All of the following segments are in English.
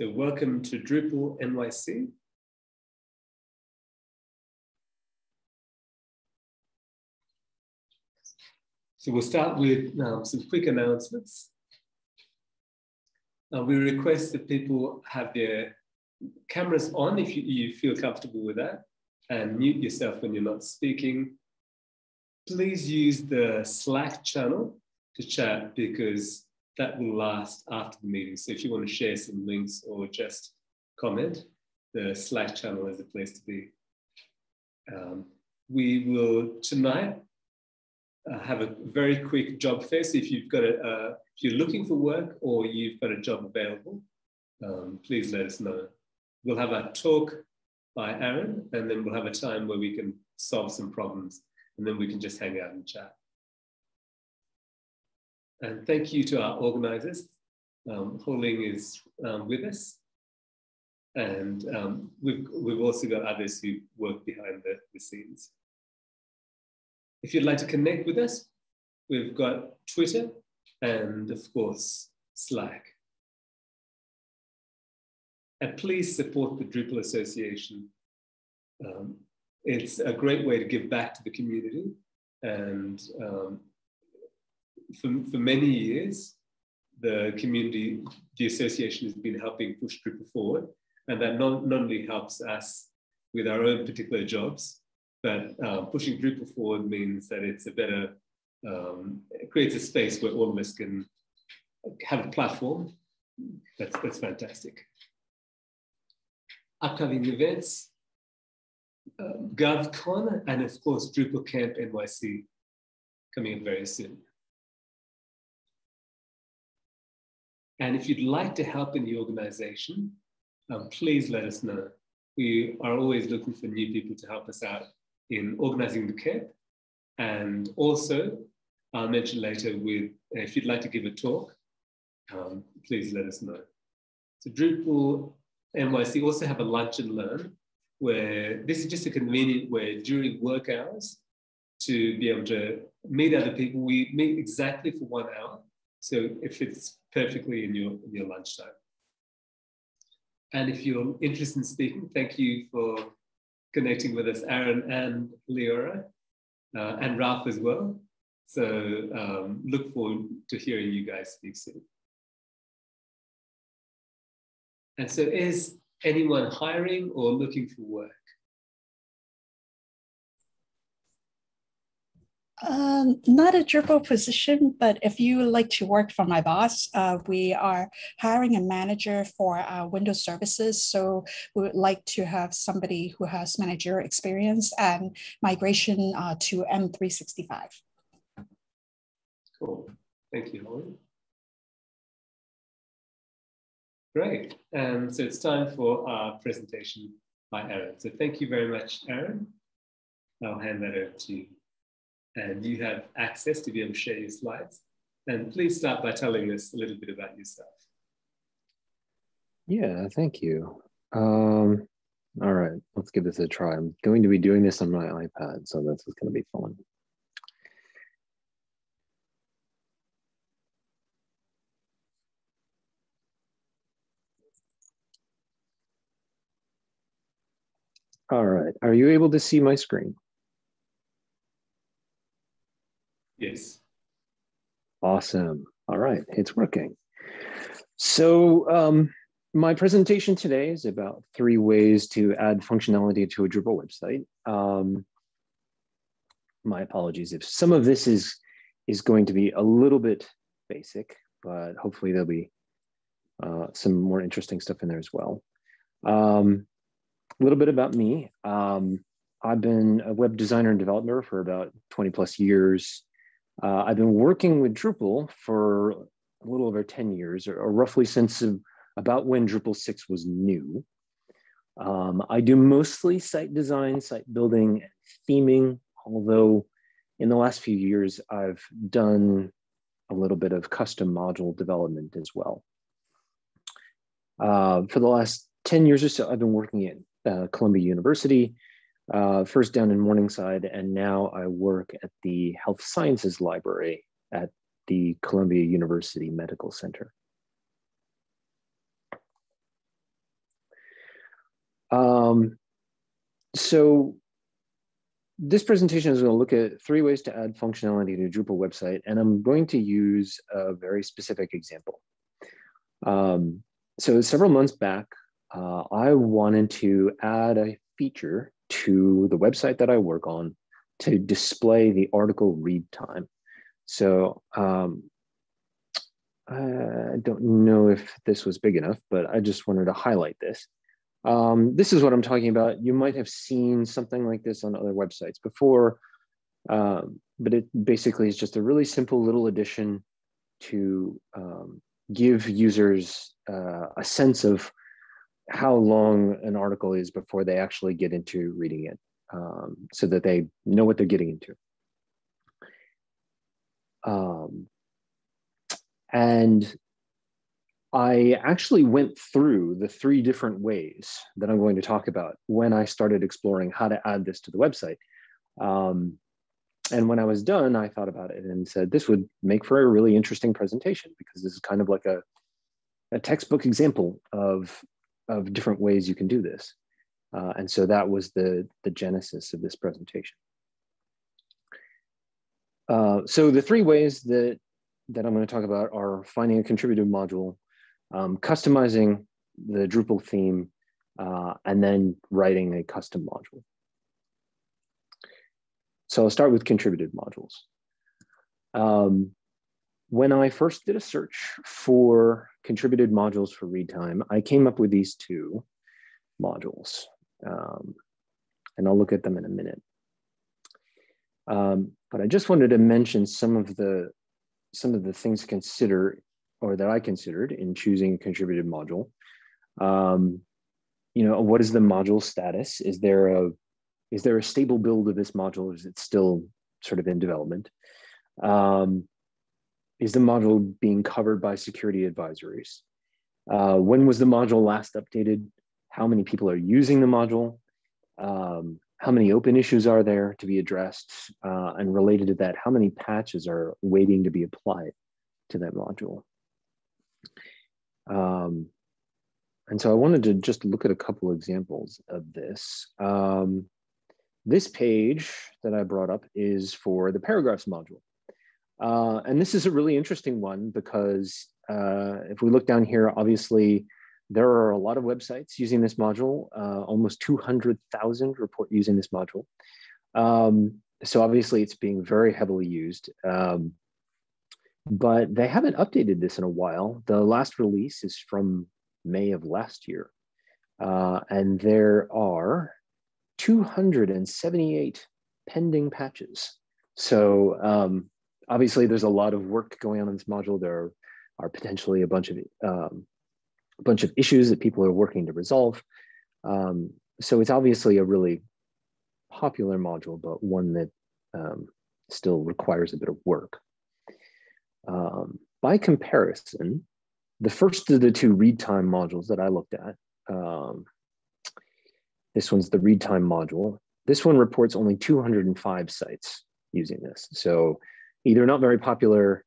So welcome to Drupal NYC. So we'll start with um, some quick announcements. Uh, we request that people have their cameras on if you, you feel comfortable with that and mute yourself when you're not speaking. Please use the Slack channel to chat because that will last after the meeting. So if you want to share some links or just comment, the Slack channel is the place to be. Um, we will tonight uh, have a very quick job fair. So if you've got a, uh, if you're looking for work or you've got a job available, um, please let us know. We'll have a talk by Aaron, and then we'll have a time where we can solve some problems, and then we can just hang out and chat. And thank you to our organizers. Um, is um, with us. And um, we've, we've also got others who work behind the, the scenes. If you'd like to connect with us, we've got Twitter and of course, Slack. And please support the Drupal Association. Um, it's a great way to give back to the community and um, for, for many years, the community, the association has been helping push Drupal forward. And that not, not only helps us with our own particular jobs, but uh, pushing Drupal forward means that it's a better, um, it creates a space where all of us can have a platform. That's, that's fantastic. Upcoming events, uh, GovCon, and of course, Drupal Camp NYC coming up very soon. And if you'd like to help in the organization, um, please let us know. We are always looking for new people to help us out in organizing the camp. And also, I'll mention later with, if you'd like to give a talk, um, please let us know. So Drupal NYC also have a lunch and learn where this is just a convenient way during work hours to be able to meet other people. We meet exactly for one hour. So if it's perfectly in your, in your lunchtime. And if you're interested in speaking, thank you for connecting with us, Aaron and Leora, uh, and Ralph as well. So um, look forward to hearing you guys speak soon. And so is anyone hiring or looking for work? Um, not a Drupal position, but if you like to work for my boss, uh, we are hiring a manager for our Windows services. So we would like to have somebody who has managerial experience and migration uh, to M365. Cool. Thank you, Holly. Great. And so it's time for our presentation by Aaron. So thank you very much, Aaron. I'll hand that over to you and you have access to be able to share your slides. And please start by telling us a little bit about yourself. Yeah, thank you. Um, all right, let's give this a try. I'm going to be doing this on my iPad, so this is going to be fun. All right, are you able to see my screen? Yes. Awesome. All right, it's working. So um, my presentation today is about three ways to add functionality to a Drupal website. Um, my apologies if some of this is, is going to be a little bit basic, but hopefully there'll be uh, some more interesting stuff in there as well. Um, a little bit about me. Um, I've been a web designer and developer for about 20 plus years. Uh, I've been working with Drupal for a little over 10 years, or, or roughly since about when Drupal 6 was new. Um, I do mostly site design, site building, theming, although in the last few years, I've done a little bit of custom module development as well. Uh, for the last 10 years or so, I've been working at uh, Columbia University, uh, first down in Morningside, and now I work at the Health Sciences Library at the Columbia University Medical Center. Um, so this presentation is going to look at three ways to add functionality to a Drupal website, and I'm going to use a very specific example. Um, so several months back, uh, I wanted to add a feature to the website that I work on to display the article read time. So um, I don't know if this was big enough, but I just wanted to highlight this. Um, this is what I'm talking about. You might have seen something like this on other websites before, um, but it basically is just a really simple little addition to um, give users uh, a sense of how long an article is before they actually get into reading it um, so that they know what they're getting into. Um, and I actually went through the three different ways that I'm going to talk about when I started exploring how to add this to the website. Um, and when I was done, I thought about it and said, this would make for a really interesting presentation because this is kind of like a, a textbook example of, of different ways you can do this. Uh, and so that was the, the genesis of this presentation. Uh, so the three ways that, that I'm going to talk about are finding a contributed module, um, customizing the Drupal theme, uh, and then writing a custom module. So I'll start with contributed modules. Um, when I first did a search for contributed modules for read time, I came up with these two modules. Um, and I'll look at them in a minute. Um, but I just wanted to mention some of the some of the things to consider or that I considered in choosing contributed module. Um, you know, what is the module status? Is there a is there a stable build of this module? Is it still sort of in development? Um, is the module being covered by security advisories? Uh, when was the module last updated? How many people are using the module? Um, how many open issues are there to be addressed? Uh, and related to that, how many patches are waiting to be applied to that module? Um, and so I wanted to just look at a couple examples of this. Um, this page that I brought up is for the paragraphs module. Uh, and this is a really interesting one because uh, if we look down here, obviously there are a lot of websites using this module, uh, almost 200,000 report using this module. Um, so obviously it's being very heavily used, um, but they haven't updated this in a while. The last release is from May of last year. Uh, and there are 278 pending patches. So um, obviously there's a lot of work going on in this module. There are potentially a bunch of um, a bunch of issues that people are working to resolve. Um, so it's obviously a really popular module, but one that um, still requires a bit of work. Um, by comparison, the first of the two read time modules that I looked at, um, this one's the read time module. This one reports only 205 sites using this. So either not very popular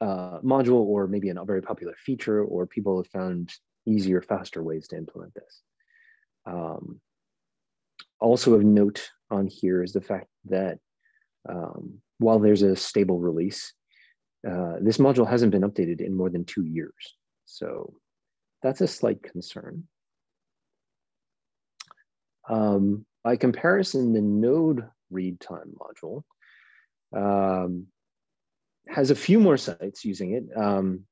uh, module or maybe a not very popular feature or people have found easier, faster ways to implement this. Um, also of note on here is the fact that um, while there's a stable release, uh, this module hasn't been updated in more than two years. So that's a slight concern. Um, by comparison, the node read time module um, has a few more sites using it, um,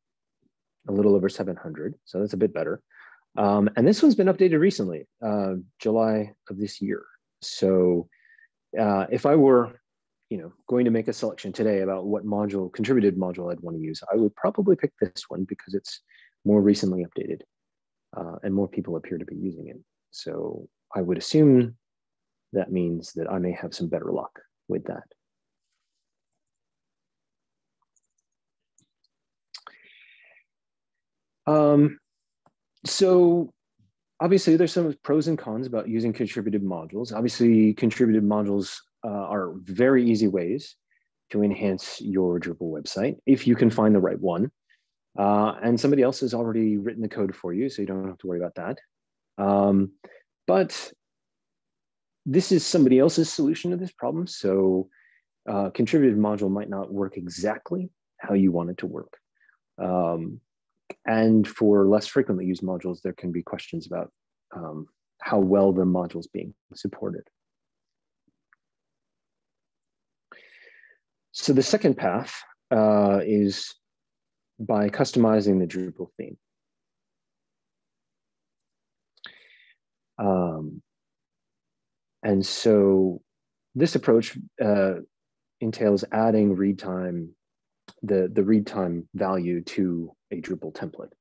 a little over 700. So that's a bit better. Um, and this one's been updated recently, uh, July of this year. So uh, if I were, you know, going to make a selection today about what module, contributed module I'd want to use, I would probably pick this one because it's more recently updated uh, and more people appear to be using it. So I would assume that means that I may have some better luck with that. Um, so obviously there's some pros and cons about using contributed modules. Obviously contributed modules uh, are very easy ways to enhance your Drupal website if you can find the right one. Uh, and somebody else has already written the code for you, so you don't have to worry about that. Um, but this is somebody else's solution to this problem. So uh, contributed module might not work exactly how you want it to work. Um, and for less frequently used modules, there can be questions about um, how well the module is being supported. So the second path uh, is by customizing the Drupal theme. Um, and so this approach uh, entails adding read time, the, the read time value to a Drupal template.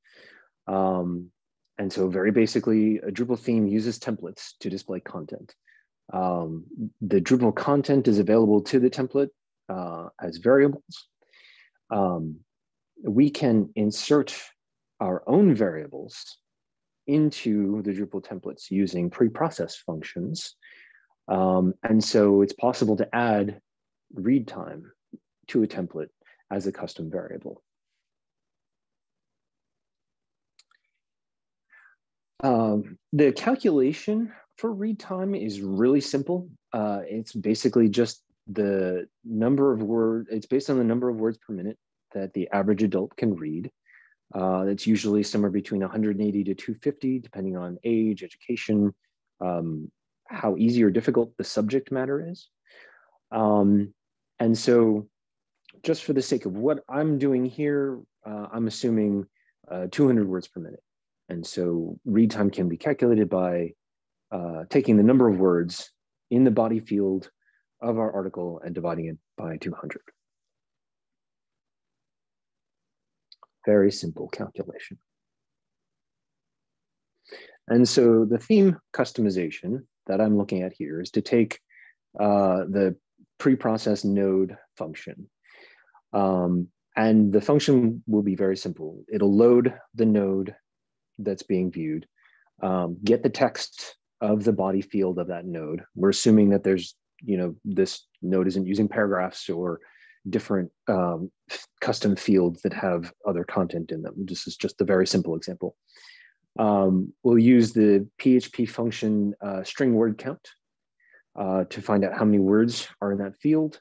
Um, and so very basically, a Drupal theme uses templates to display content. Um, the Drupal content is available to the template uh, as variables. Um, we can insert our own variables into the Drupal templates using pre-process functions. Um, and so it's possible to add read time to a template as a custom variable. Um, the calculation for read time is really simple. Uh, it's basically just the number of words, it's based on the number of words per minute that the average adult can read. Uh, that's usually somewhere between 180 to 250, depending on age, education, um, how easy or difficult the subject matter is. Um, and so just for the sake of what I'm doing here, uh, I'm assuming uh, 200 words per minute. And so read time can be calculated by uh, taking the number of words in the body field of our article and dividing it by 200. Very simple calculation. And so the theme customization that I'm looking at here is to take uh, the preprocess node function. Um, and the function will be very simple. It'll load the node that's being viewed, um, get the text of the body field of that node. We're assuming that there's, you know, this node isn't using paragraphs or different um, custom fields that have other content in them. This is just a very simple example. Um, we'll use the PHP function uh, string word count uh, to find out how many words are in that field,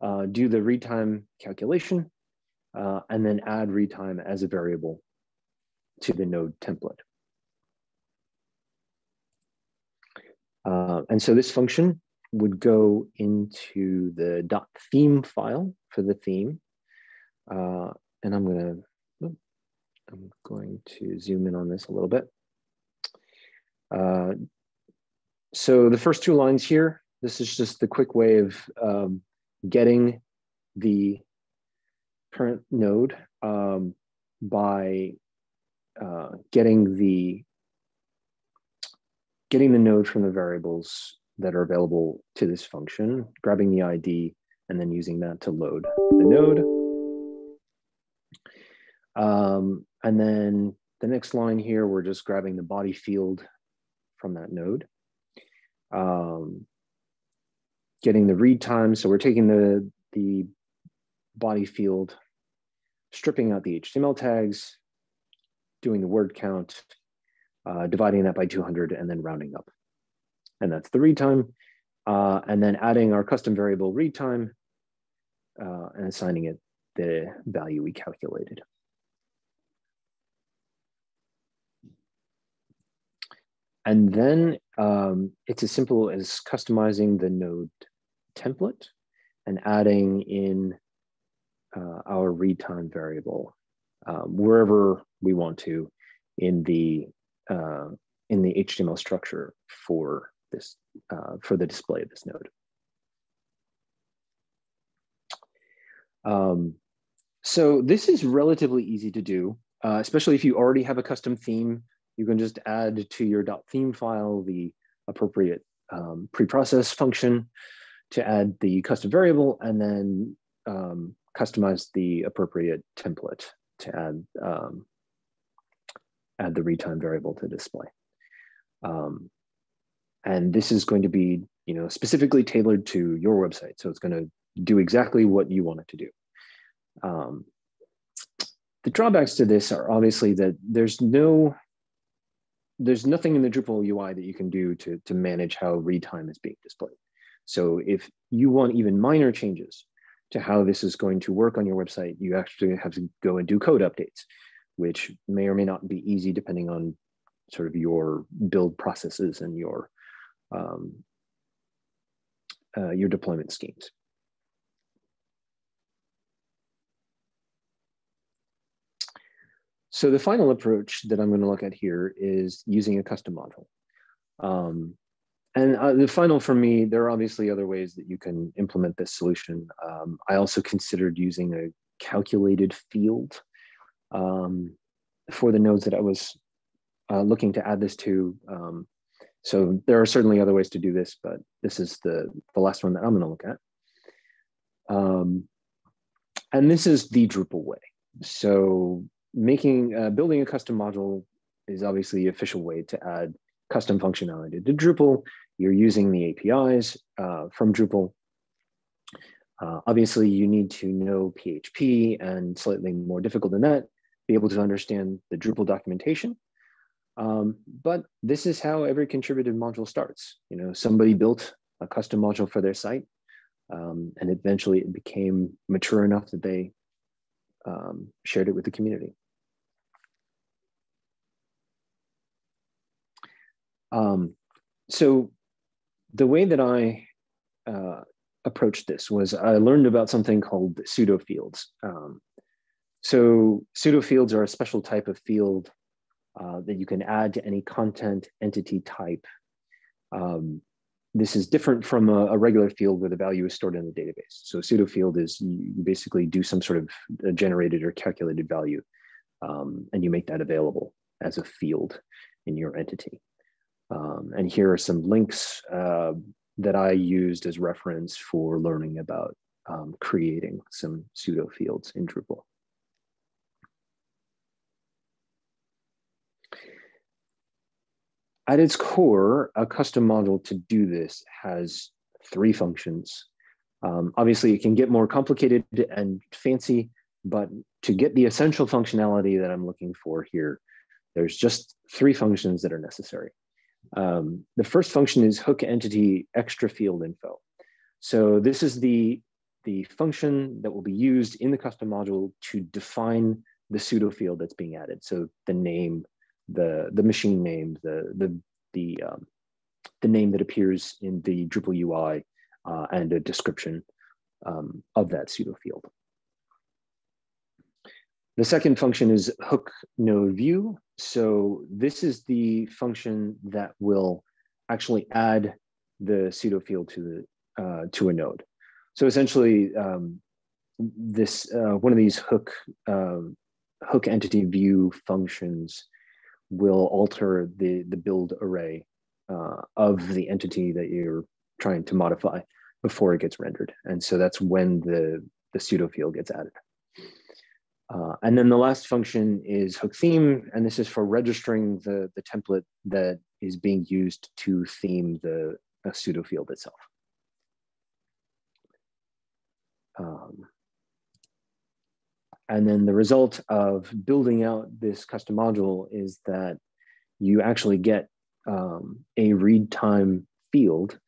uh, do the read time calculation, uh, and then add read time as a variable to the node template. Uh, and so this function would go into the dot theme file for the theme. Uh, and I'm gonna, I'm going to zoom in on this a little bit. Uh, so the first two lines here, this is just the quick way of um, getting the current node um, by uh, getting the getting the node from the variables that are available to this function, grabbing the ID, and then using that to load the node. Um, and then the next line here, we're just grabbing the body field from that node. Um, getting the read time. So we're taking the, the body field, stripping out the HTML tags, doing the word count, uh, dividing that by 200 and then rounding up. And that's the read time. Uh, and then adding our custom variable read time uh, and assigning it the value we calculated. And then um, it's as simple as customizing the node template and adding in uh, our read time variable um, wherever we want to in the uh, in the HTML structure for this uh, for the display of this node. Um, so this is relatively easy to do, uh, especially if you already have a custom theme. You can just add to your .theme file the appropriate um, preprocess function to add the custom variable and then um, customize the appropriate template to add um, add the read time variable to display. Um, and this is going to be you know, specifically tailored to your website. So it's going to do exactly what you want it to do. Um, the drawbacks to this are obviously that there's no there's nothing in the Drupal UI that you can do to, to manage how read time is being displayed. So if you want even minor changes to how this is going to work on your website, you actually have to go and do code updates, which may or may not be easy depending on sort of your build processes and your um, uh, your deployment schemes. So the final approach that I'm going to look at here is using a custom module. Um, and uh, the final for me, there are obviously other ways that you can implement this solution. Um, I also considered using a calculated field um, for the nodes that I was uh, looking to add this to. Um, so there are certainly other ways to do this, but this is the, the last one that I'm gonna look at. Um, and this is the Drupal way. So making, uh, building a custom module is obviously the official way to add custom functionality to Drupal. You're using the APIs uh, from Drupal. Uh, obviously, you need to know PHP and slightly more difficult than that, be able to understand the Drupal documentation. Um, but this is how every contributed module starts. You know, somebody built a custom module for their site, um, and eventually it became mature enough that they um, shared it with the community. Um, so the way that I uh, approached this was I learned about something called pseudo fields. Um, so pseudo fields are a special type of field uh, that you can add to any content entity type. Um, this is different from a, a, regular field where the value is stored in the database. So pseudo field is you basically do some sort of generated or calculated value, um, and you make that available as a field in your entity. Um, and here are some links uh, that I used as reference for learning about um, creating some pseudo fields in Drupal. At its core, a custom module to do this has three functions. Um, obviously, it can get more complicated and fancy, but to get the essential functionality that I'm looking for here, there's just three functions that are necessary. Um, the first function is hook entity extra field info. So this is the, the function that will be used in the custom module to define the pseudo field that's being added. So the name, the, the machine name, the, the, the, um, the name that appears in the Drupal UI uh, and a description um, of that pseudo field. The second function is hook node view. So this is the function that will actually add the pseudo field to the uh, to a node. So essentially, um, this uh, one of these hook um, hook entity view functions will alter the the build array uh, of the entity that you're trying to modify before it gets rendered, and so that's when the the pseudo field gets added. Uh, and then the last function is hook theme, and this is for registering the, the template that is being used to theme the pseudo field itself. Um, and then the result of building out this custom module is that you actually get um, a read time field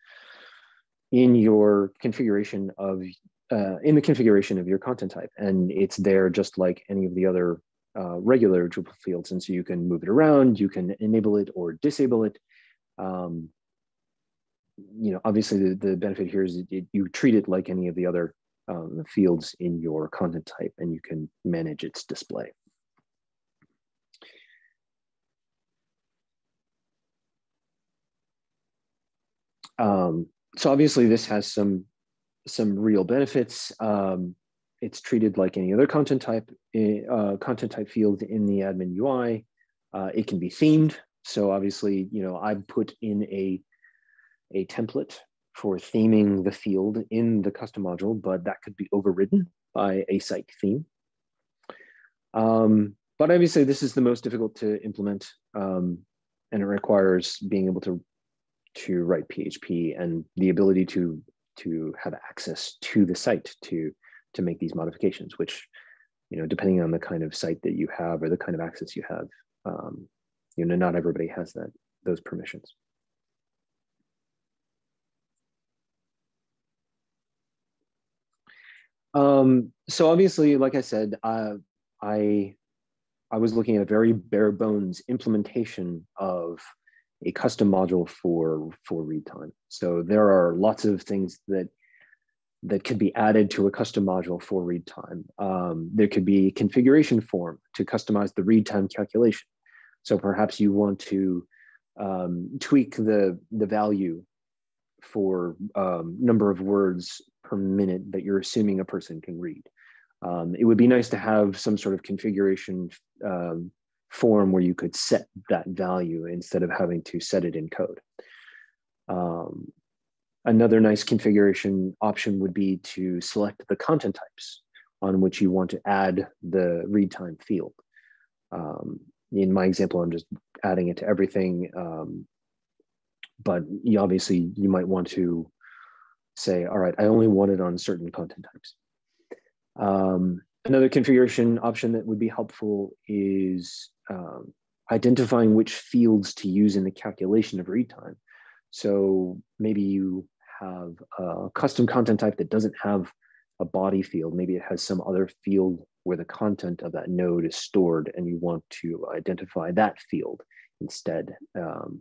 in your configuration of uh, in the configuration of your content type. And it's there just like any of the other uh, regular Drupal fields. And so you can move it around, you can enable it or disable it. Um, you know, obviously the, the benefit here is it, you treat it like any of the other um, fields in your content type and you can manage its display. Um, so obviously this has some some real benefits. Um, it's treated like any other content type, eh, uh, content type field in the admin UI. Uh, it can be themed. So obviously, you know, I put in a, a template for theming the field in the custom module, but that could be overridden by a site theme. Um, but obviously this is the most difficult to implement um, and it requires being able to, to write PHP and the ability to to have access to the site to to make these modifications which you know depending on the kind of site that you have or the kind of access you have um, you know, not everybody has that those permissions. Um, so obviously, like I said, uh, I I was looking at a very bare bones implementation of a custom module for for read time. So there are lots of things that that could be added to a custom module for read time. Um, there could be a configuration form to customize the read time calculation. So perhaps you want to um, tweak the the value for um, number of words per minute that you're assuming a person can read. Um, it would be nice to have some sort of configuration um, form where you could set that value instead of having to set it in code. Um, another nice configuration option would be to select the content types on which you want to add the read time field. Um, in my example, I'm just adding it to everything. Um, but you obviously you might want to say, all right, I only want it on certain content types. Um, another configuration option that would be helpful is um, identifying which fields to use in the calculation of read time. So maybe you have a custom content type that doesn't have a body field. Maybe it has some other field where the content of that node is stored and you want to identify that field instead um,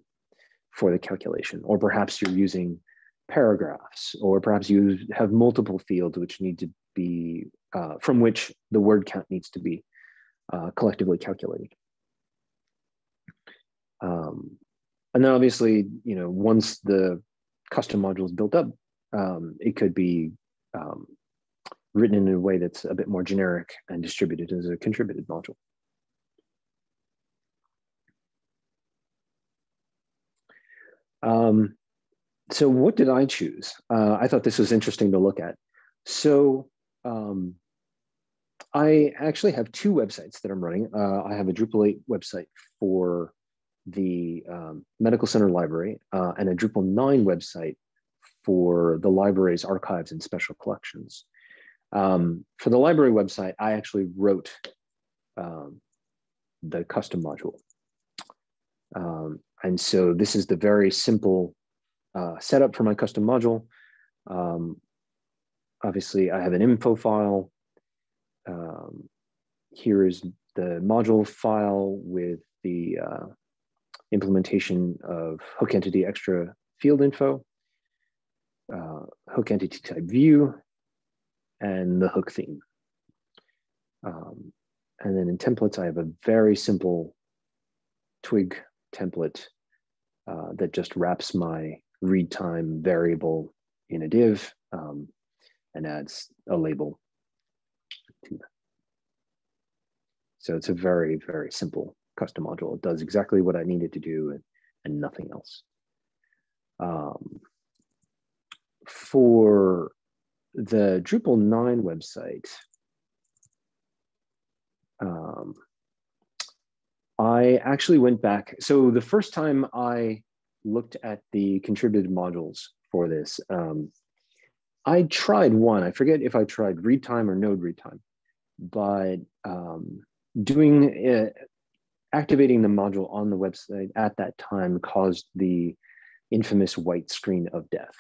for the calculation. Or perhaps you're using paragraphs, or perhaps you have multiple fields which need to be, uh, from which the word count needs to be uh, collectively calculated. Um, and then obviously, you know, once the custom module is built up, um, it could be um, written in a way that's a bit more generic and distributed as a contributed module. Um, so what did I choose? Uh, I thought this was interesting to look at. So um, I actually have two websites that I'm running. Uh, I have a Drupal 8 website for the um, Medical Center Library uh, and a Drupal 9 website for the library's archives and special collections. Um, for the library website, I actually wrote um, the custom module. Um, and so this is the very simple uh, setup for my custom module. Um, obviously, I have an info file. Um, here is the module file with the uh, implementation of hook entity extra field info, uh, hook entity type view, and the hook theme. Um, and then in templates, I have a very simple twig template uh, that just wraps my read time variable in a div um, and adds a label to that. So it's a very, very simple custom module. It does exactly what I needed to do and, and nothing else. Um, for the Drupal 9 website, um, I actually went back. So the first time I looked at the contributed modules for this, um, I tried one. I forget if I tried read time or node read time, but um, doing uh, activating the module on the website at that time caused the infamous white screen of death.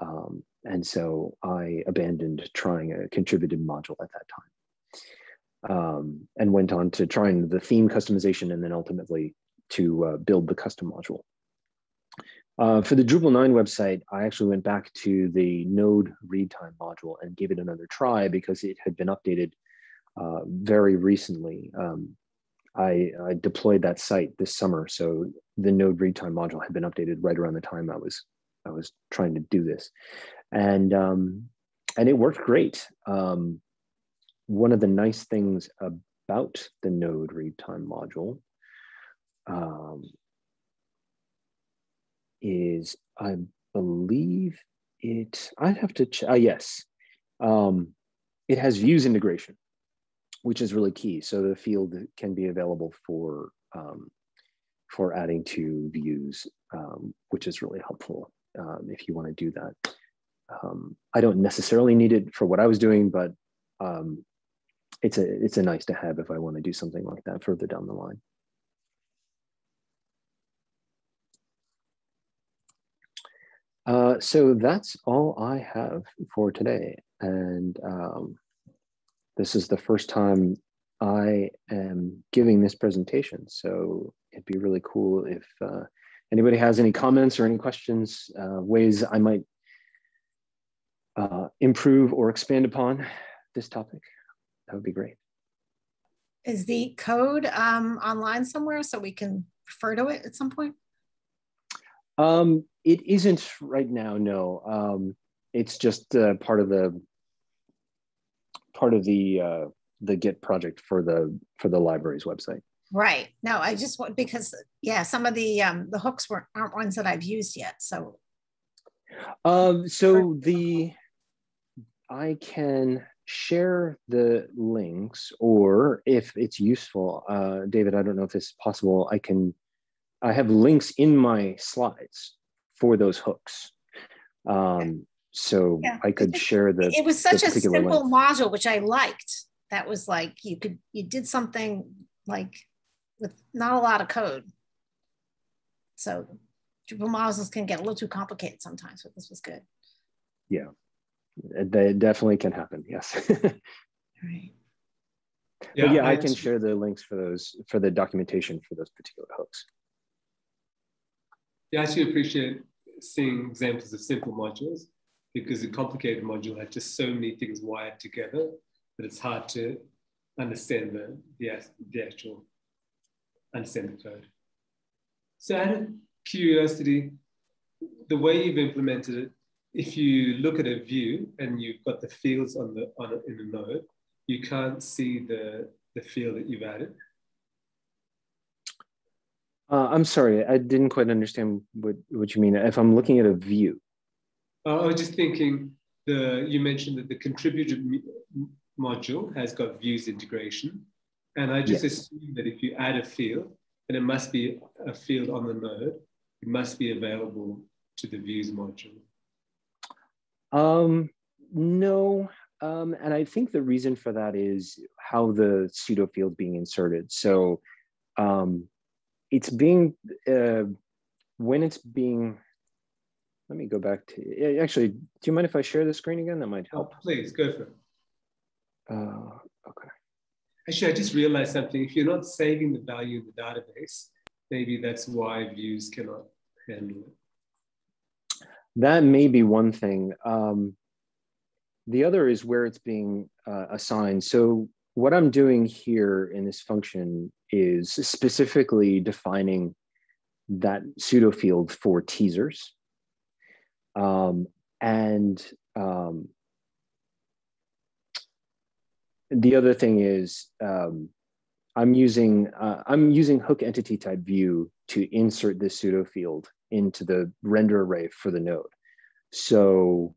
Um, and so I abandoned trying a contributed module at that time um, and went on to trying the theme customization and then ultimately to uh, build the custom module. Uh, for the Drupal 9 website, I actually went back to the node read time module and gave it another try because it had been updated uh, very recently. Um, I, I, deployed that site this summer, so the node read time module had been updated right around the time I was I was trying to do this, and um, and it worked great. Um, one of the nice things about the node read time module um, is I believe it, I'd have to check, uh, yes, um, it has views integration, which is really key. So the field can be available for, um, for adding to views, um, which is really helpful um, if you want to do that. Um, I don't necessarily need it for what I was doing, but um, it's a it's a nice to have if I want to do something like that further down the line. Uh, so that's all I have for today. And um, this is the first time I am giving this presentation. So it'd be really cool if uh, anybody has any comments or any questions, uh, ways I might uh, improve or expand upon this topic. That would be great. Is the code um, online somewhere so we can refer to it at some point? Um, it isn't right now. No, um, it's just uh, part of the part of the uh, the Git project for the for the library's website. Right. No, I just want because yeah, some of the um, the hooks were aren't ones that I've used yet. So. Um. So the I can share the links, or if it's useful, uh, David, I don't know if it's possible. I can. I have links in my slides for those hooks. Um, so yeah. I could share the. It was such a simple link. module, which I liked. That was like you could you did something like with not a lot of code. So Drupal modules can get a little too complicated sometimes, but this was good. Yeah, it definitely can happen. Yes. right. Yeah, yeah, I, I can share the links for those for the documentation for those particular hooks. Yeah, I actually appreciate seeing examples of simple modules because a complicated module has just so many things wired together that it's hard to understand the, the, the actual, understand the code. So out of curiosity, the way you've implemented it, if you look at a view and you've got the fields on the on in the node, you can't see the, the field that you've added. Uh, I'm sorry, I didn't quite understand what, what you mean. If I'm looking at a view. Uh, I was just thinking, the you mentioned that the contributor module has got views integration. And I just yes. assume that if you add a field, and it must be a field on the node, it must be available to the views module. Um, no, um, and I think the reason for that is how the pseudo field being inserted. So um, it's being uh, when it's being let me go back to actually do you mind if i share the screen again? That might oh, help. oh, please go for it. Uh, okay. Actually i just realized something. If you're not saving the value in the database maybe that's why views cannot handle it. That may be one thing. Um, the other is where it's being uh, assigned. So what I'm doing here in this function is specifically defining that pseudo field for teasers. Um, and um, the other thing is um, I'm using uh, I'm using hook entity type view to insert this pseudo field into the render array for the node. So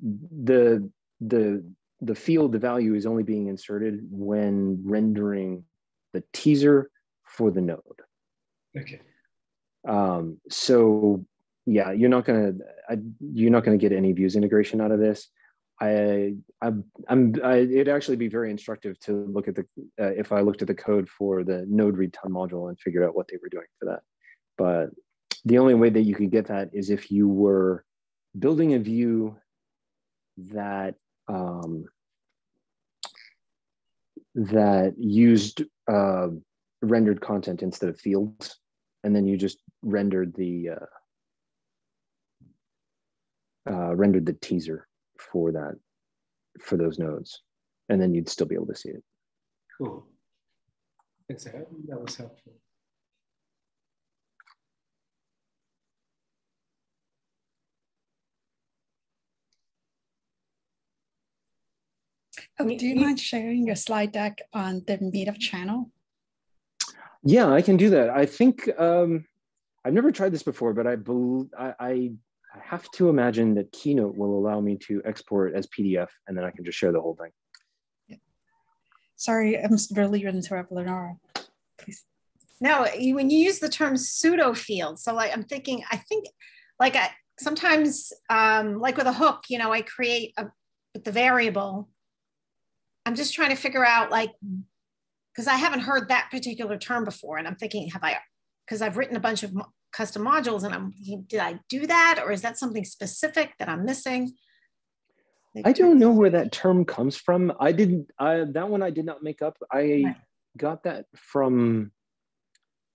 the the the field, the value is only being inserted when rendering the teaser for the node. Okay. Um, so yeah, you're not gonna I, you're not gonna get any views integration out of this. I I'm, I'm I, it'd actually be very instructive to look at the uh, if I looked at the code for the node read ton module and figured out what they were doing for that. But the only way that you could get that is if you were building a view that um, that used uh, rendered content instead of fields, and then you just rendered the uh, uh, rendered the teaser for that for those nodes, and then you'd still be able to see it. Cool. Thanks, That was helpful. Oh, do you mind sharing your slide deck on the Meetup channel? Yeah, I can do that. I think um, I've never tried this before, but I, I, I have to imagine that Keynote will allow me to export as PDF, and then I can just share the whole thing. Yeah. Sorry, I'm really interrupt Lenora. Please. No, you, when you use the term pseudo field, so like I'm thinking, I think like I sometimes um, like with a hook, you know, I create a with the variable I'm just trying to figure out like, because I haven't heard that particular term before. And I'm thinking, have I, because I've written a bunch of custom modules and I'm did I do that or is that something specific that I'm missing? I don't know where that term comes from. I didn't I that one I did not make up. I right. got that from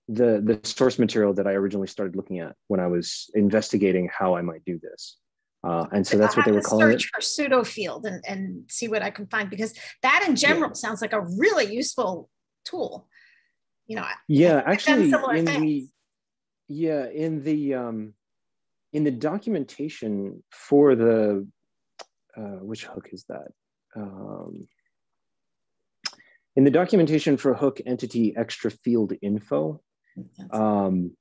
the the source material that I originally started looking at when I was investigating how I might do this. Uh, and so that's what they were calling search it. for pseudo field and, and see what I can find because that in general yeah. sounds like a really useful tool. You know, yeah, actually in things. the yeah in the um, in the documentation for the uh, which hook is that? Um, in the documentation for hook entity extra field info, um,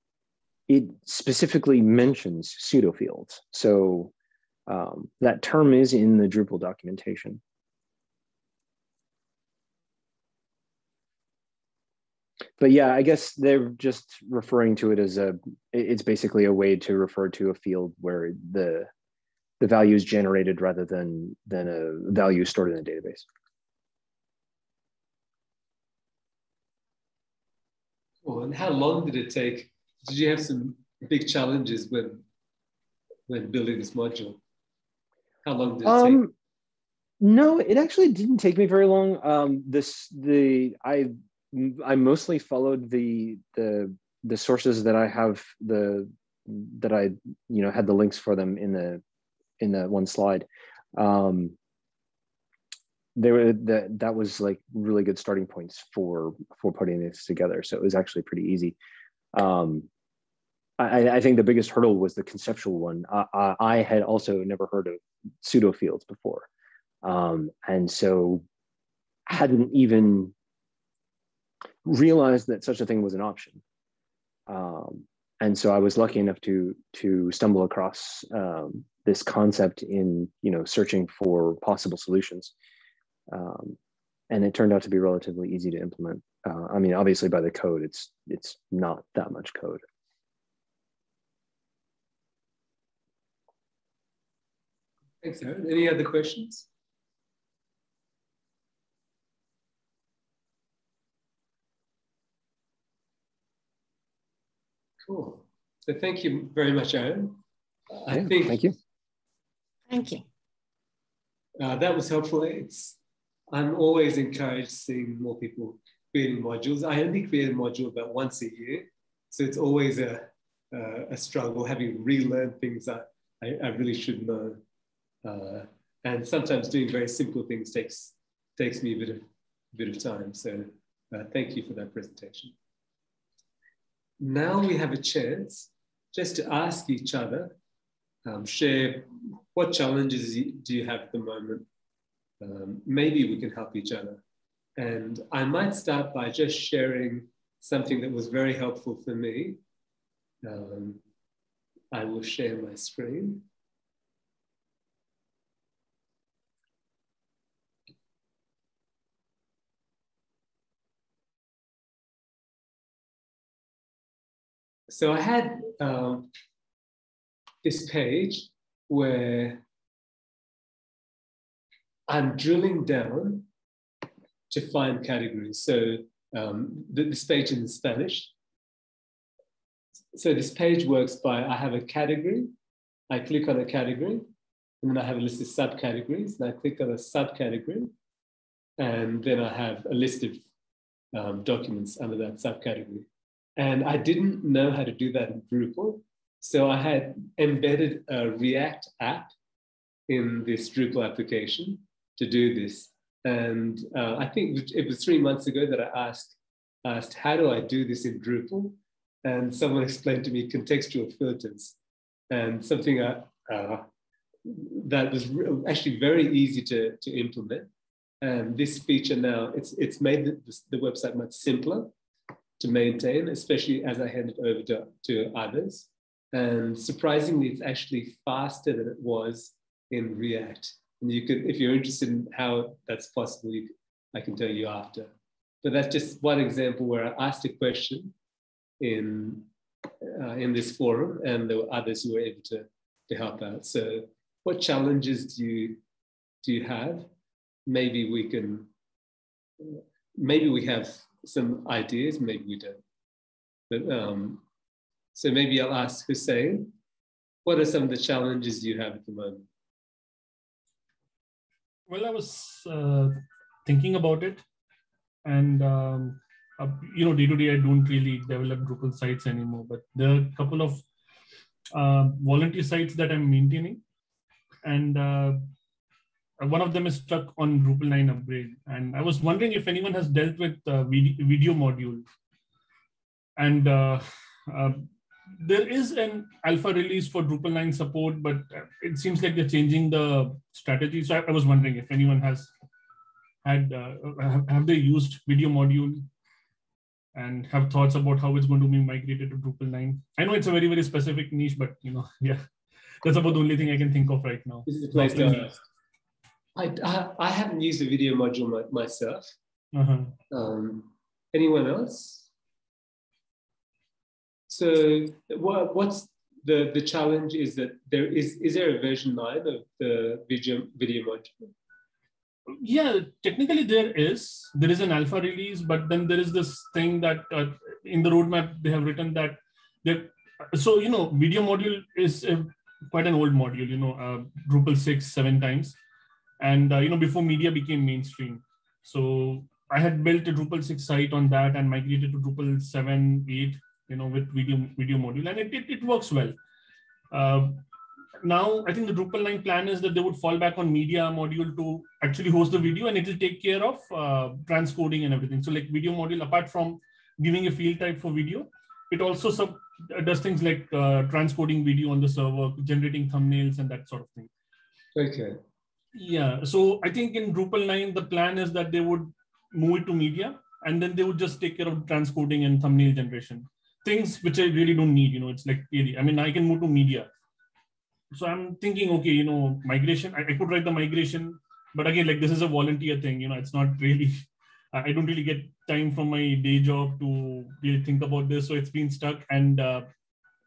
it specifically mentions pseudo fields. So um, that term is in the Drupal documentation. But yeah, I guess they're just referring to it as a, it's basically a way to refer to a field where the, the value is generated rather than, than a value stored in a database. Well, and how long did it take? Did you have some big challenges when, when building this module? How long did it um, take? No, it actually didn't take me very long. Um, this the I I mostly followed the the the sources that I have the that I you know had the links for them in the in the one slide. Um, they were that that was like really good starting points for for putting this together. So it was actually pretty easy. Um, I, I think the biggest hurdle was the conceptual one. I, I had also never heard of pseudo fields before, um, and so hadn't even realized that such a thing was an option. Um, and so I was lucky enough to to stumble across um, this concept in you know searching for possible solutions, um, and it turned out to be relatively easy to implement. Uh, I mean, obviously by the code, it's it's not that much code. Thanks, Aaron. Any other questions? Cool. So thank you very much, Aaron. I yeah, think thank you. Thank you. Uh, that was helpful. It's I'm always encouraged seeing more people creating modules. I only create a module about once a year, so it's always a uh, a struggle having relearned things that I, I really should know. Uh, and sometimes doing very simple things takes, takes me a bit of, bit of time. So uh, thank you for that presentation. Now we have a chance just to ask each other, um, share what challenges do you have at the moment? Um, maybe we can help each other. And I might start by just sharing something that was very helpful for me. Um, I will share my screen. So I had um, this page where I'm drilling down to find categories. So um, this page in Spanish. So this page works by, I have a category, I click on a category, and then I have a list of subcategories, and I click on a subcategory, and then I have a list of um, documents under that subcategory. And I didn't know how to do that in Drupal. So I had embedded a React app in this Drupal application to do this. And uh, I think it was three months ago that I asked, asked, how do I do this in Drupal? And someone explained to me contextual filters and something uh, uh, that was actually very easy to, to implement. And this feature now, it's, it's made the, the website much simpler to maintain, especially as I hand it over to, to others. And surprisingly, it's actually faster than it was in React. And you could, if you're interested in how that's possible, you, I can tell you after. But that's just one example where I asked a question in, uh, in this forum, and there were others who were able to, to help out. So, what challenges do you do you have? Maybe we can, maybe we have some ideas, maybe we don't. But um, So maybe I'll ask Hussein, what are some of the challenges you have at the moment? Well, I was uh, thinking about it, and um, uh, you know, day to day, I don't really develop Drupal sites anymore. But there are a couple of uh, volunteer sites that I'm maintaining, and uh, one of them is stuck on Drupal 9 upgrade. And I was wondering if anyone has dealt with uh, video, module. And uh, uh, there is an alpha release for Drupal 9 support, but it seems like they're changing the strategy. So I, I was wondering if anyone has had, uh, have, have they used video module and have thoughts about how it's going to be migrated to Drupal 9. I know it's a very, very specific niche, but you know, yeah, that's about the only thing I can think of right now. This is the place to I, I, I, haven't used a video module my, myself. Uh-huh. Um, anyone else? So what, what's the, the challenge is that there is, is there a version nine of the video, video module? Yeah, technically there is. There is an alpha release, but then there is this thing that uh, in the roadmap they have written that so you know video module is a, quite an old module. You know, uh, Drupal six seven times, and uh, you know before media became mainstream. So I had built a Drupal six site on that and migrated to Drupal seven eight. You know, with video video module, and it it, it works well. Uh, now I think the Drupal 9 plan is that they would fall back on media module to actually host the video and it will take care of uh, transcoding and everything. So like video module, apart from giving a field type for video, it also sub does things like uh, transcoding video on the server, generating thumbnails and that sort of thing. Okay. Yeah. So I think in Drupal 9, the plan is that they would move it to media and then they would just take care of transcoding and thumbnail generation. Things which I really don't need, you know, it's like, I mean, I can move to media so i'm thinking okay you know migration I, I, could write the migration but again like this is a volunteer thing you know it's not really i don't really get time from my day job to really think about this so it's been stuck and uh,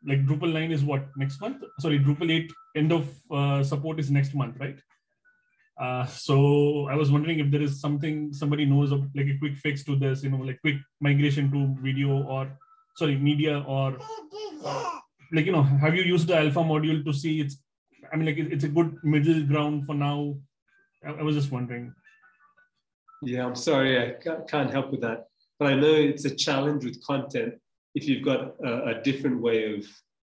like drupal 9 is what next month sorry drupal 8 end of uh, support is next month right uh, so i was wondering if there is something somebody knows of like a quick fix to this you know like quick migration to video or sorry media or like you know have you used the alpha module to see it's i mean like it's a good middle ground for now? I, I was just wondering. Yeah i'm sorry i can't help with that. But i know it's a challenge with content if you've got a, a different way of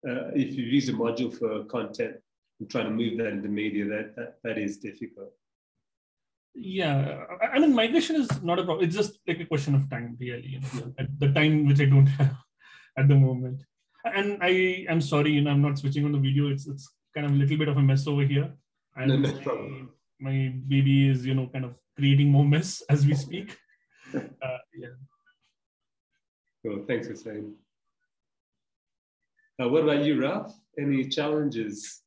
uh, if you use a module for content and trying to move that into media that that, that is difficult yeah i mean migration is not a problem it's just like a question of time really you know, at the time which i don't have at the moment and I am sorry, you know, I'm not switching on the video. It's it's kind of a little bit of a mess over here. And no. My, my baby is, you know, kind of creating more mess as we speak. Uh, yeah. Cool. Thanks for saying. Uh, what about you, Ralph? Any challenges?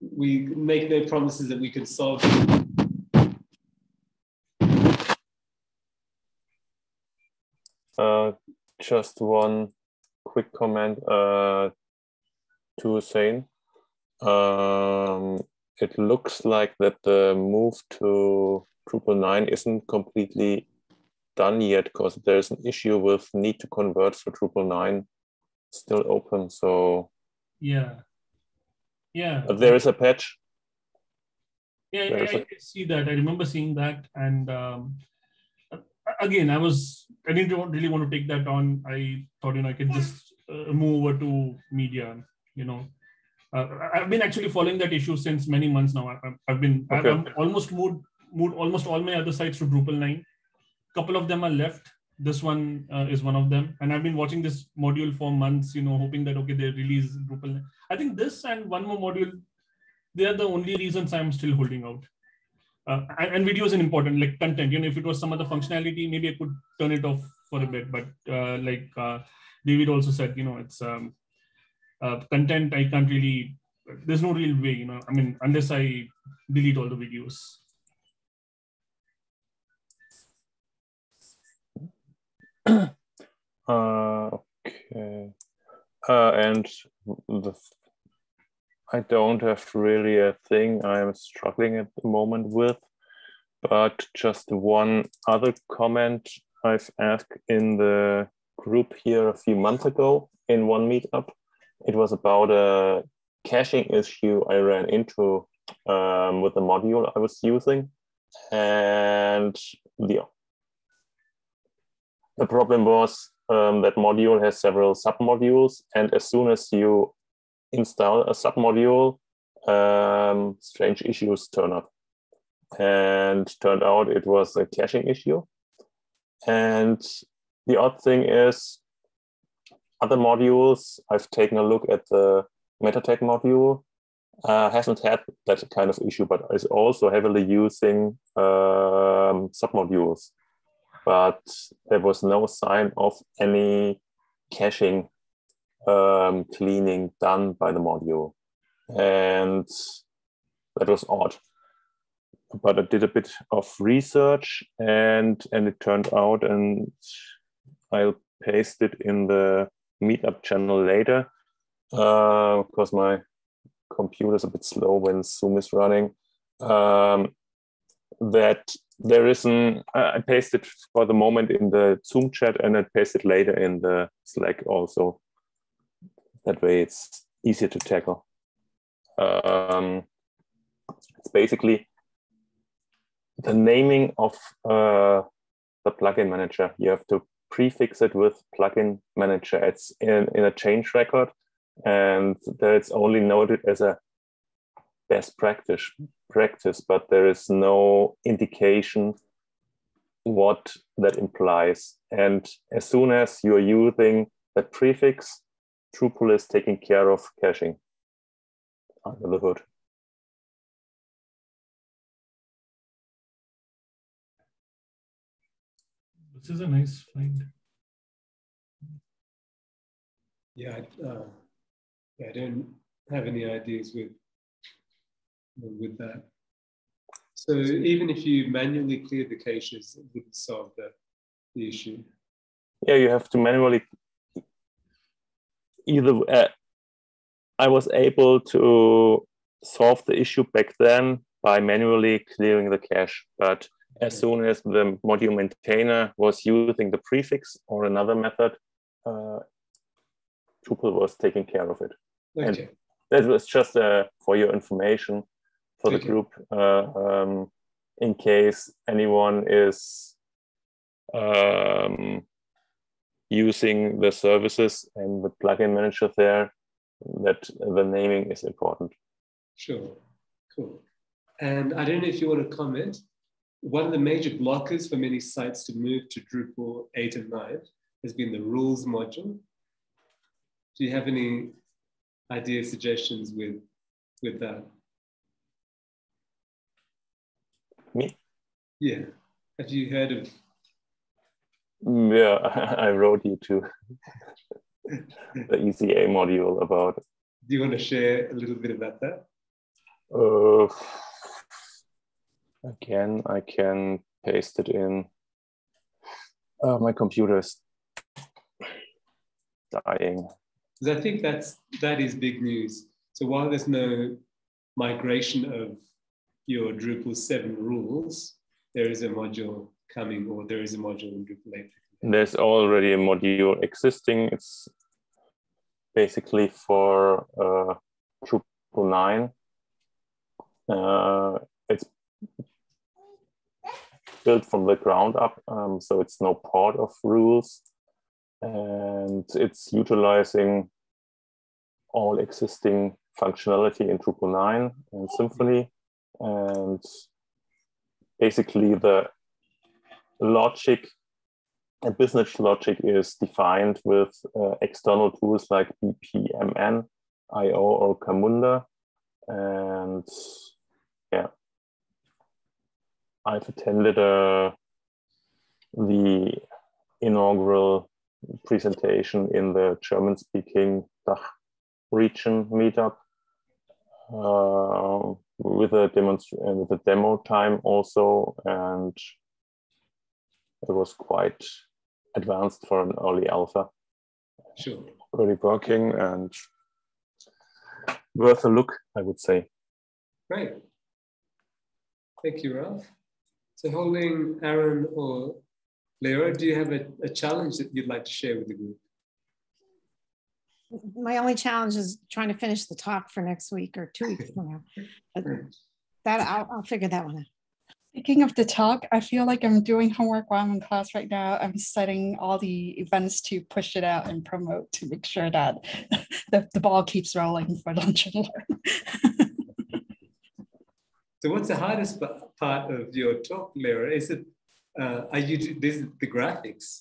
We make no promises that we can solve. Uh, just one quick comment uh, to Hussein. Um, it looks like that the move to Drupal 9 isn't completely done yet because there's an issue with need to convert for Drupal 9 still open. So yeah, yeah. But there is a patch. Yeah, I, I, see that. I remember seeing that, and um, again, I was I didn't really want to take that on. I thought you know I could just uh, move over to media. You know, uh, I've been actually following that issue since many months now. I, have been okay. I've almost moved moved almost all my other sites to Drupal nine. Couple of them are left. This one uh, is one of them, and I've been watching this module for months. You know, hoping that okay they release Drupal. 9. I think this and one more module. They are the only reasons I'm still holding out uh, and, and, video is an important like content. You know if it was some other functionality maybe i could turn it off for a bit. But uh, like uh, david also said you know it's um, uh, content i can't really there's no real way you know i mean unless i delete all the videos. Uh, okay. Uh, and the I don't have really a thing I'm struggling at the moment with, but just one other comment I've asked in the group here a few months ago in one meetup. It was about a caching issue I ran into um, with the module I was using. And the, the problem was um, that module has several submodules. And as soon as you install a submodule, um, strange issues turn up. And turned out it was a caching issue. And the odd thing is, other modules, I've taken a look at the MetaTag module, uh, hasn't had that kind of issue, but is also heavily using um, submodules. But there was no sign of any caching um, cleaning done by the module. And that was odd. But I did a bit of research and, and it turned out, and I'll paste it in the meetup channel later because uh, my computer is a bit slow when Zoom is running. Um, that there is an I pasted for the moment in the Zoom chat and I pasted later in the Slack also. That way it's easier to tackle. Um, it's basically the naming of uh, the plugin manager. You have to prefix it with plugin manager. It's in, in a change record and that it's only noted as a best practice practice, but there is no indication what that implies. And as soon as you're using that prefix, Drupal is taking care of caching under the hood. This is a nice find. Yeah, uh, I don't have any ideas with with that. So even if you manually clear the caches, it wouldn't solve the, the issue. Yeah, you have to manually either. Uh, I was able to solve the issue back then by manually clearing the cache, but as soon as the module maintainer was using the prefix or another method, uh, Drupal was taking care of it. Okay. And that was just uh, for your information for the okay. group uh, um, in case anyone is um, using the services and the plugin manager there, that the naming is important. Sure, cool. And I don't know if you want to comment. One of the major blockers for many sites to move to Drupal 8 and 9 has been the rules module. Do you have any idea suggestions with with that? Me? Yeah. Have you heard of? Mm, yeah, I wrote you to the ECA module about. Do you want to share a little bit about that? Uh, again, I can paste it in. Uh, my computer is dying. Because I think that's that is big news. So while there's no migration of your Drupal 7 rules, there is a module coming or there is a module in Drupal 8. There's already a module existing. It's basically for uh, Drupal 9. Uh, it's built from the ground up, um, so it's no part of rules. And it's utilizing all existing functionality in Drupal 9 and Symfony. And basically the logic and business logic is defined with uh, external tools like BPMN, IO, or Camunda. And yeah, I've attended uh, the inaugural presentation in the German speaking DACH region meetup uh, with a uh, with a demo time also, and it was quite advanced for an early alpha. Sure. Already working and worth a look, I would say. Great. Thank you, Ralph. So holding Aaron or Lyra, do you have a, a challenge that you'd like to share with the group? My only challenge is trying to finish the talk for next week or two weeks from now. But that I'll, I'll figure that one out. Speaking of the talk, I feel like I'm doing homework while I'm in class right now. I'm setting all the events to push it out and promote to make sure that the, the ball keeps rolling for lunch and learn. so what's the hardest part of your talk, Lyra? Is it, uh, are you, this is the graphics?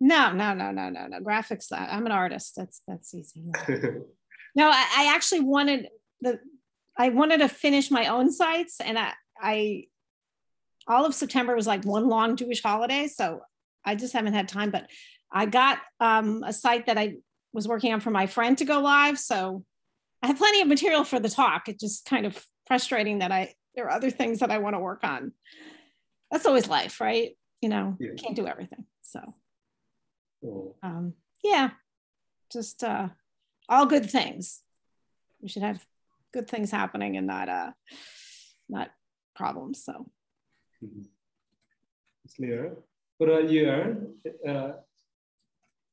No, no, no, no, no, no. Graphics, I'm an artist. That's, that's easy. no, I, I actually wanted the, I wanted to finish my own sites and I, I all of September was like one long Jewish holiday. So I just haven't had time, but I got um, a site that I was working on for my friend to go live. So I have plenty of material for the talk. It's just kind of frustrating that I, there are other things that I want to work on. That's always life, right? You know, yeah. can't do everything. So, um, yeah, just uh, all good things. We should have good things happening and not, uh, not problems. So. It's clear. What about you, Aaron? Uh,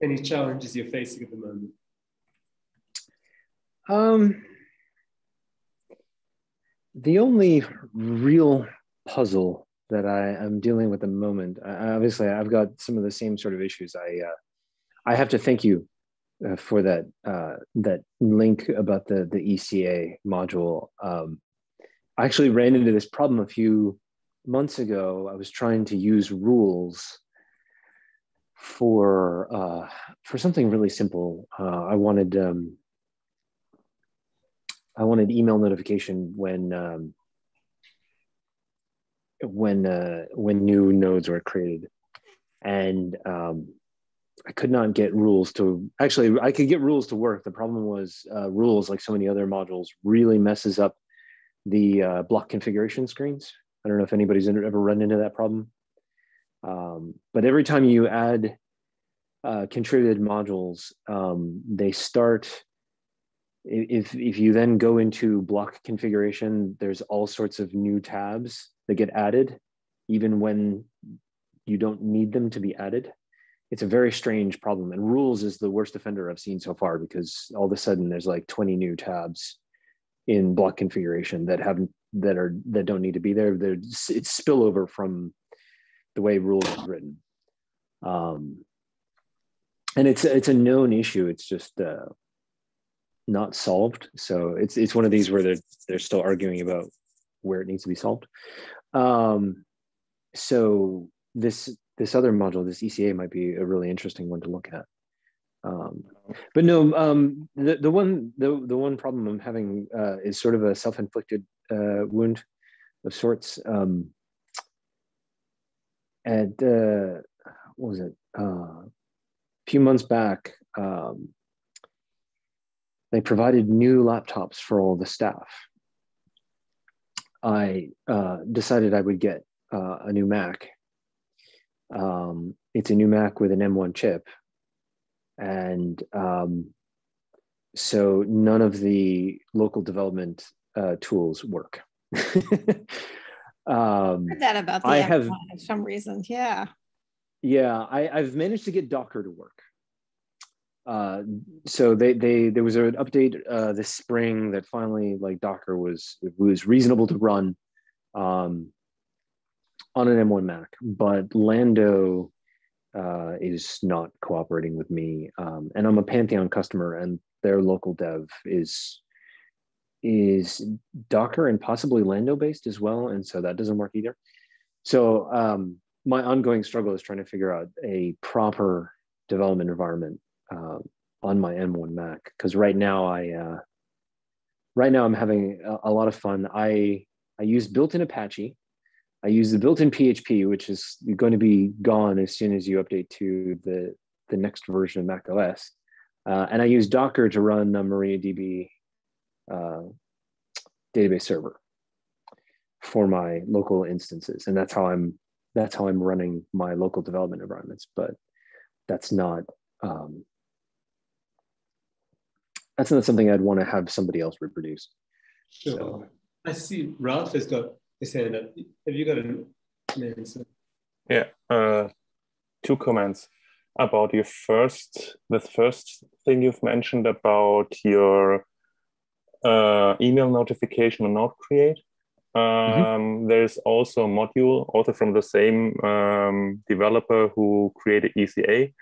any challenges you're facing at the moment? Um, the only real puzzle that I am dealing with at the moment, obviously, I've got some of the same sort of issues. I uh, I have to thank you uh, for that uh, that link about the the ECA module. Um, I actually ran into this problem a few months ago, I was trying to use rules for uh, for something really simple. Uh, I wanted um, I wanted email notification when um, when uh, when new nodes were created, and um, I could not get rules to actually I could get rules to work. The problem was uh, rules, like so many other modules, really messes up the uh, block configuration screens I don't know if anybody's ever run into that problem. Um, but every time you add uh, contributed modules, um, they start, if, if you then go into block configuration, there's all sorts of new tabs that get added, even when you don't need them to be added. It's a very strange problem. And rules is the worst offender I've seen so far because all of a sudden there's like 20 new tabs in block configuration that haven't that are that don't need to be there. There's it's spillover from the way rules are written, um, and it's it's a known issue. It's just uh, not solved. So it's it's one of these where they're they're still arguing about where it needs to be solved. Um, so this this other module, this ECA, might be a really interesting one to look at. Um, but no, um, the the one the the one problem I'm having uh, is sort of a self-inflicted uh, wound of sorts. Um, and uh, what was it? Uh, a few months back, um, they provided new laptops for all the staff. I uh, decided I would get uh, a new Mac. Um, it's a new Mac with an M1 chip, and um, so none of the local development uh, tools work. um, heard that about the I have for some reason. Yeah. Yeah, I, I've managed to get Docker to work. Uh, so they they there was an update uh, this spring that finally like Docker was was reasonable to run um, on an M1 Mac, but Lando uh, is not cooperating with me, um, and I'm a Pantheon customer, and their local dev is is Docker and possibly Lando based as well, and so that doesn't work either. So um, my ongoing struggle is trying to figure out a proper development environment uh, on my M1 Mac because right now I uh, right now I'm having a, a, lot of fun. I I use built-in Apache. I use the built-in PHP, which is going to be gone as soon as you update to the the next version of Mac OS. Uh, and I use Docker to run MariaDB uh, database server for my local instances, and that's how I'm that's how I'm running my local development environments. But that's not um, that's not something I'd want to have somebody else reproduce. Sure. So, I see Ralph has got his hand up. Have you got an answer? Yeah. Uh, two comments about your first, the first thing you've mentioned about your uh, email notification on Node Create. Um, mm-hmm. There's also a module, also from the same um, developer who created ECA.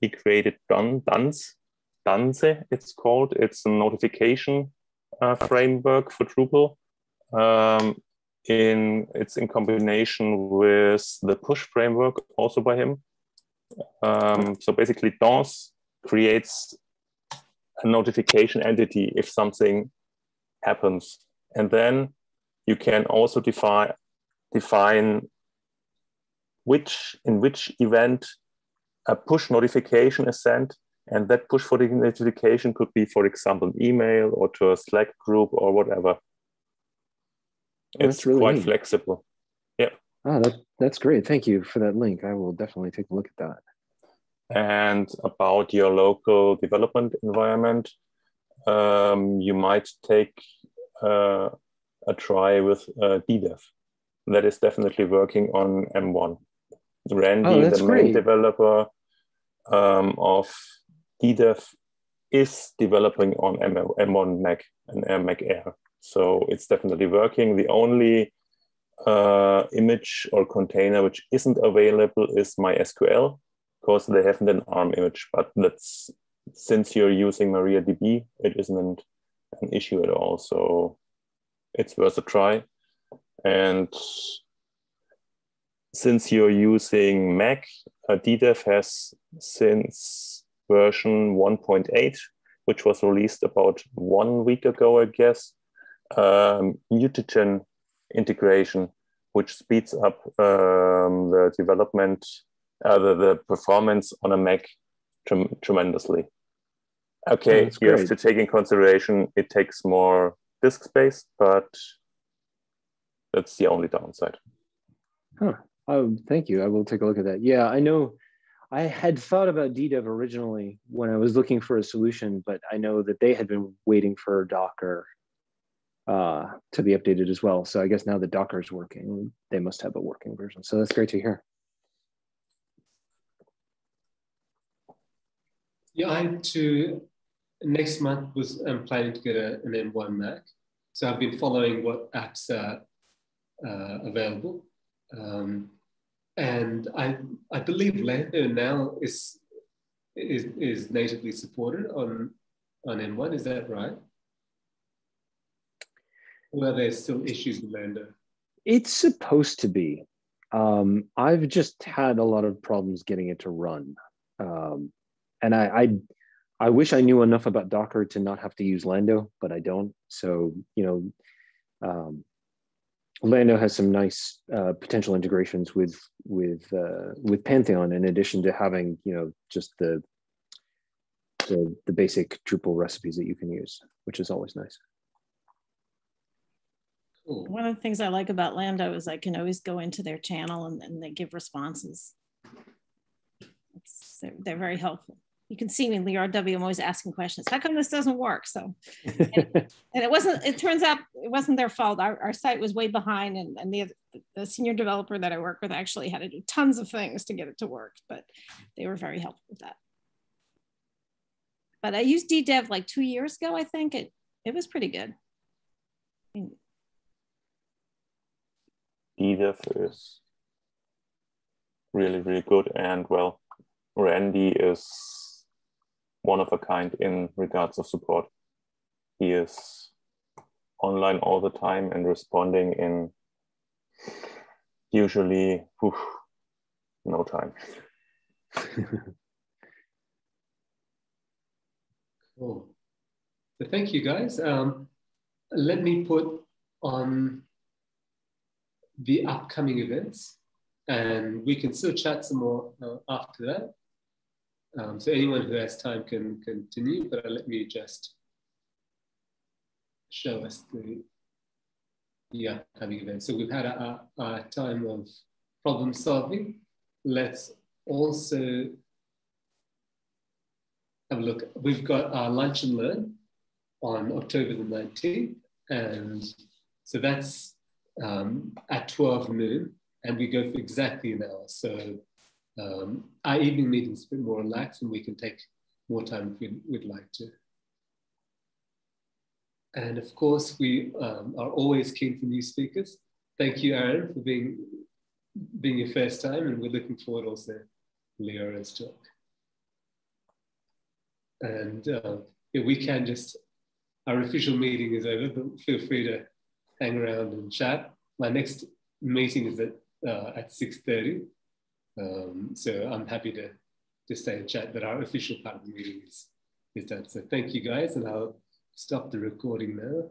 He created Dun, Danse, it's called. It's a notification uh, framework for Drupal. Um, in it's in combination with the push framework, also by him. Um, so basically, Danse creates a notification entity if something happens, and then you can also define define which in which event a push notification is sent. And that push for the notification could be for example an email or to a slack group or whatever. Oh, it's really quite neat. flexible. Yeah. Oh that, that's great. Thank you for that link. I will definitely take a look at that. And about your local development environment um, you might take uh, a try with uh, DDEV. That is definitely working on M1. Randy, oh, the main great. developer um, of DDEV, is developing on M- M1 Mac and Mac Air. So it's definitely working. The only uh, image or container which isn't available is MySQL because they haven't an ARM image. But that's since you're using MariaDB, it isn't an issue at all. So it's worth a try. And since you're using Mac, uh, DDEV has since version 1.8, which was released about one week ago, I guess, um, mutagen integration, which speeds up um, the development, uh, the, the, performance on a Mac trem tremendously. Okay, you have to take in consideration it takes more disk space, but that's the only downside. Huh. Oh, thank you. I will take a look at that. Yeah, I know I had thought about DDEV originally when I was looking for a solution, but I know that they had been waiting for Docker uh, to be updated as well. So I guess now that Docker is working, they must have a working version. So that's great to hear. Yeah, I had to next month was I'm planning to get a, an M1 Mac. So I've been following what apps are uh, available. Um, and I, I believe Lando now is, is, is natively supported on, on M1, is that right? Or there's still issues with Lando? It's supposed to be. Um, I've just had a lot of problems getting it to run. Um, and I, I I wish I knew enough about Docker to not have to use Lando, but I don't. So, you know, um, Lando has some nice uh, potential integrations with with uh, with Pantheon, in addition to having you know just the, the the basic Drupal recipes that you can use, which is always nice. One of the things I like about Lando is I can always go into their channel and, and they give responses. They're, they're very helpful you can see me in the RW. I'm always asking questions. How come this doesn't work? So, and, and, it wasn't. It turns out it wasn't their fault. Our, our site was way behind, and, and the the senior developer that I work with actually had to do tons of things to get it to work. But they were very helpful with that. But I used DDEV like two years ago. I think it it was pretty good. DDEV is really really good, and well, Randy is one of a kind in regards of support. He is online all the time and responding in usually whew, no time. cool. So thank you guys. Um, let me put on the upcoming events and we can still chat some more uh, after that. Um, so anyone who has time can continue, but let me just show us the, the upcoming event. So we've had a, a, a time of problem solving. Let's also have a look. We've got our lunch and learn on October the 19th. And so that's um, at 12 noon and we go for exactly an hour. So um, our evening meetings a bit more relaxed and we can take more time if we'd, we'd like to. And of course, we um, are always keen for new speakers. Thank you, Aaron, for being, being your first time, and we're looking forward also to Leora's talk. And uh, if we can just, our official meeting is over, but feel free to hang around and chat. My next meeting is at, uh, at 6.30. Um, so I'm happy to, to stay and chat, but our official part of the meeting is, is done. So thank you guys, and I'll stop the recording now.